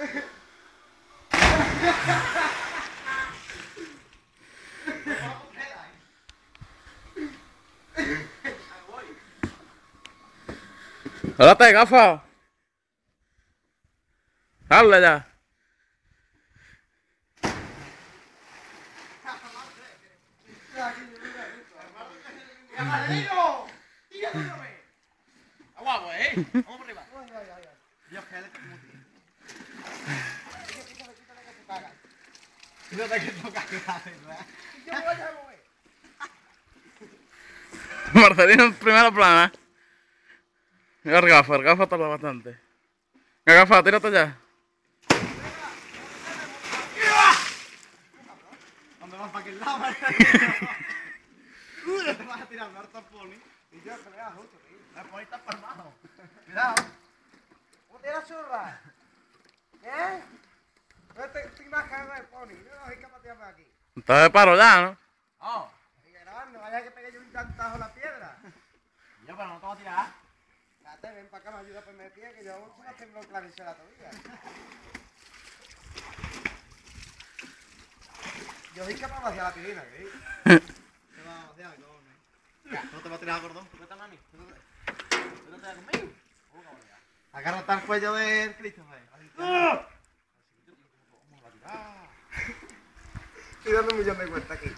Ở tay góc phao. Hát lên ra Hãy subscribe cho kênh Ghiền Mì Gõ Để không bỏ lỡ những video hấp dẫn voy a mover. Marcelino en primera plana. Mira el gafa, el gafa tarda bastante. Mira gafa, tírate ya. ¿Dónde vas para aquel lado? Te vas a tirar harto pony. Y yo que das justo, tío. La pony está palmado. Cuidado. ¿Cómo te la churra? ¿Qué? No te, te imaginas el pony. No soy capaz de tirarme aquí. Estás de paro ya, ¿no? Oh. Hay que grabar, no vaya que pegue yo un cantajo a la piedra. Yo, pero no te voy a tirar. Date, ven para acá, me ayuda a ponerme pie, que yo no tengo clavísela todavía. Yo soy capaz de vaciar la piscina, ¿qué? Te va a vaciar, cojones. No te va a tirar, gordón. Vete a mami. Vete a tirar conmigo. Agárrate al cuello del Christopher. Estoy dando un millón de vueltas aquí.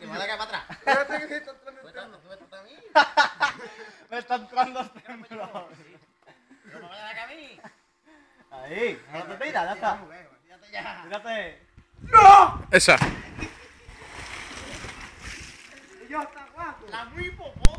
Me para atrás. Espérate que se está entrando Tú el estás- temblor. tú estás a mí. Me está entrando el temblor. No me vayas a mí. Ahí, ahora te tira, ya está. Fíjate ya. Tírate. Esa. Y yo está guapo. La muy popó.